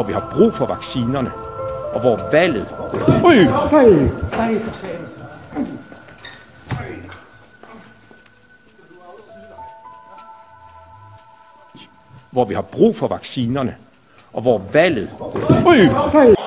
Hvor vi har brug for vaccinerne, og hvor valget... Øj, Øj! Øj! hvor vi har brug for vaccinerne, og hvor valget... Øj, nej.